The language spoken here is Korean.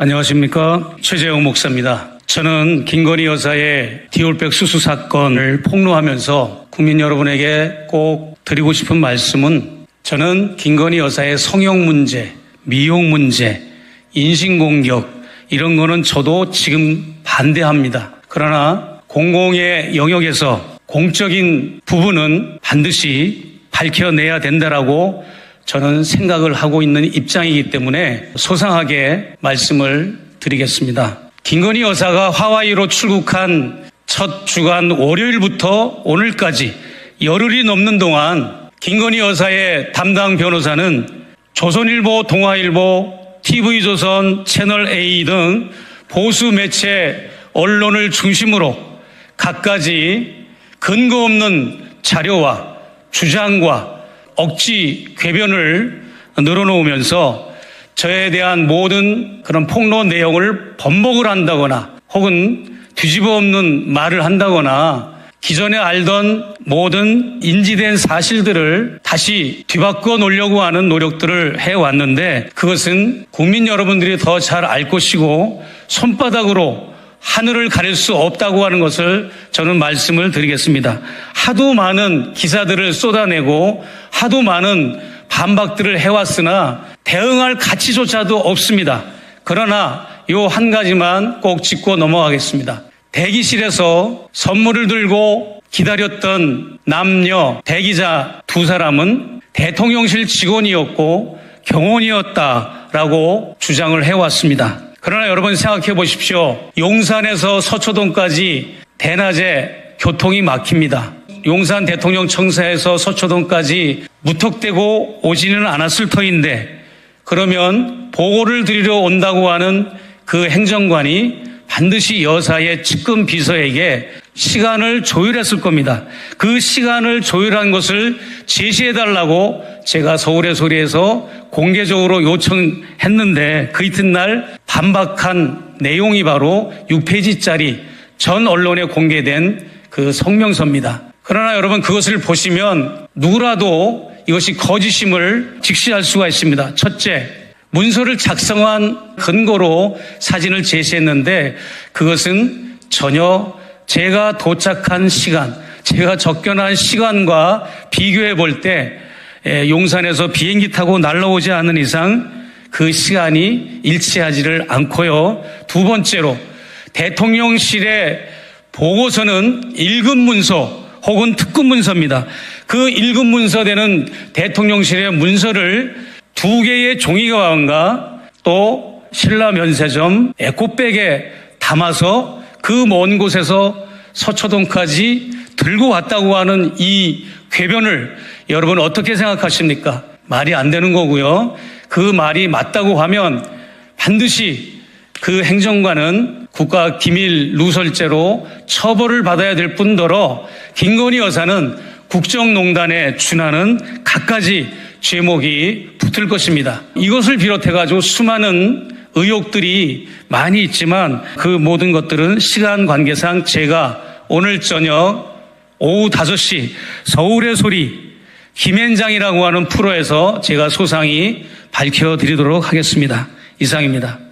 안녕하십니까. 최재형 목사입니다. 저는 김건희 여사의 디올백 수수 사건을 폭로하면서 국민 여러분에게 꼭 드리고 싶은 말씀은 저는 김건희 여사의 성형 문제, 미용 문제, 인신공격 이런 거는 저도 지금 반대합니다. 그러나 공공의 영역에서 공적인 부분은 반드시 밝혀내야 된다라고 저는 생각을 하고 있는 입장이기 때문에 소상하게 말씀을 드리겠습니다. 김건희 여사가 하와이로 출국한 첫 주간 월요일부터 오늘까지 열흘이 넘는 동안 김건희 여사의 담당 변호사는 조선일보, 동아일보, TV조선, 채널A 등 보수 매체 언론을 중심으로 갖가지 근거 없는 자료와 주장과 억지 궤변을 늘어놓으면서 저에 대한 모든 그런 폭로 내용을 번복을 한다거나 혹은 뒤집어 엎는 말을 한다거나 기존에 알던 모든 인지된 사실들을 다시 뒤바꿔 놓으려고 하는 노력들을 해왔는데 그것은 국민 여러분들이 더 잘 알 것이고 손바닥으로 하늘을 가릴 수 없다고 하는 것을 저는 말씀을 드리겠습니다. 하도 많은 기사들을 쏟아내고 하도 많은 반박들을 해왔으나 대응할 가치조차도 없습니다. 그러나 요 한 가지만 꼭 짚고 넘어가겠습니다. 대기실에서 선물을 들고 기다렸던 남녀 대기자 두 사람은 대통령실 직원이었고 경원이었다라고 주장을 해왔습니다. 그러나 여러분 생각해 보십시오. 용산에서 서초동까지 대낮에 교통이 막힙니다. 용산 대통령 청사에서 서초동까지 무턱대고 오지는 않았을 터인데 그러면 보고를 드리러 온다고 하는 그 행정관이 반드시 여사의 측근 비서에게 시간을 조율했을 겁니다. 그 시간을 조율한 것을 제시해 달라고 제가 서울의 소리에서 공개적으로 요청했는데 그 이튿날 반박한 내용이 바로 6페이지짜리 전 언론에 공개된 그 성명서입니다. 그러나 여러분 그것을 보시면 누구라도 이것이 거짓임을 직시할 수가 있습니다. 첫째, 문서를 작성한 근거로 사진을 제시했는데 그것은 전혀 제가 도착한 시간, 제가 접견한 시간과 비교해 볼 때 용산에서 비행기 타고 날라오지 않는 이상 그 시간이 일치하지를 않고요. 두 번째로 대통령실의 보고서는 일급 문서 혹은 특급 문서입니다. 그 일급 문서 되는 대통령실의 문서를 두 개의 종이가방과 또 신라 면세점 에코백에 담아서 그 먼 곳에서 서초동까지 들고 왔다고 하는 이 궤변을 여러분 어떻게 생각하십니까? 말이 안 되는 거고요. 그 말이 맞다고 하면 반드시 그 행정관은 국가 기밀 누설죄로 처벌을 받아야 될 뿐더러 김건희 여사는 국정농단에 준하는 갖가지 제목이 붙을 것입니다. 이것을 비롯해가지고 수많은 의혹들이 많이 있지만 그 모든 것들은 시간 관계상 제가 오늘 저녁 오후 5시 서울의 소리 김현장이라고 하는 프로에서 제가 소상히 밝혀드리도록 하겠습니다. 이상입니다.